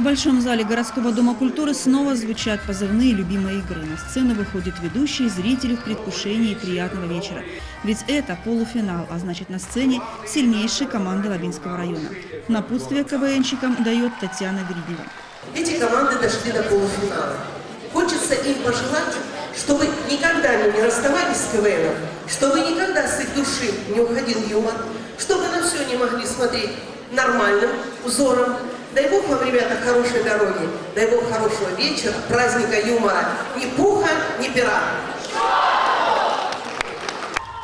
В Большом зале городского дома культуры снова звучат позывные любимой игры. На сцену выходят ведущие, зрители в предвкушении приятного вечера. Ведь это полуфинал, а значит на сцене сильнейшие команды Лабинского района. Напутствие КВНщикам дает Татьяна Гриднева. Эти команды дошли до полуфинала. Хочется им пожелать, чтобы никогда не расставались с КВНом, чтобы никогда с их души не уходил юмор, чтобы на все не могли смотреть нормальным узором. Дай Бог ребята, хорошей дороги, дай Бог хорошего вечера, праздника юмора. Ни пуха, ни пера.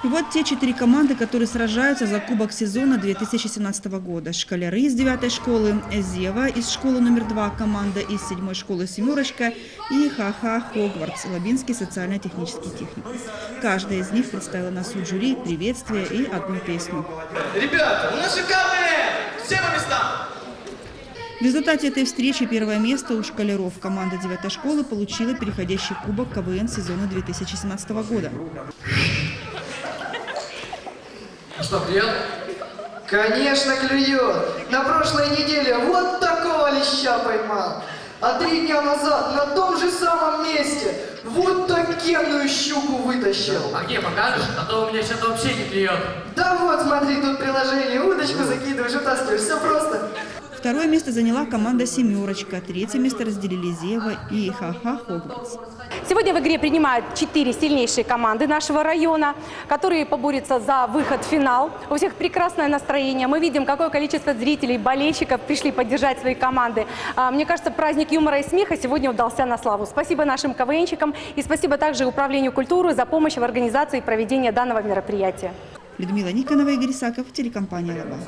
И вот те четыре команды, которые сражаются за кубок сезона 2017 года. Школяры из девятой школы, Зева из школы номер два, команда из седьмой школы «Семерочка» и Ха-Ха Хогвартс, Лабинский социально-технический техник. Каждая из них представила на суд жюри приветствие и одну песню. Ребята, у нас же КВН! Все по местам! В результате этой встречи первое место у школяров команда девятой школы получила переходящий кубок КВН сезона 2017 года. Ну что, клюет? Конечно, клюет. На прошлой неделе вот такого леща поймал. А три дня назад на том же самом месте вот такенную щуку вытащил. А где покажешь? А то у меня сейчас вообще не клюет. Да вот, смотри, тут приложение, удочку закидываешь, вытаскиваешь, все просто. Второе место заняла команда «Семерочка», третье место разделили Зева и Ха-Ха Хогвартс. Сегодня в игре принимают четыре сильнейшие команды нашего района, которые поборются за выход в финал. У всех прекрасное настроение. Мы видим, какое количество зрителей, болельщиков пришли поддержать свои команды. А, Мне кажется, праздник юмора и смеха сегодня удался на славу. Спасибо нашим КВНщикам и спасибо также Управлению культуры за помощь в организации и проведении данного мероприятия. Людмила Никонова, Игорь Исаков, телекомпания «Лаба».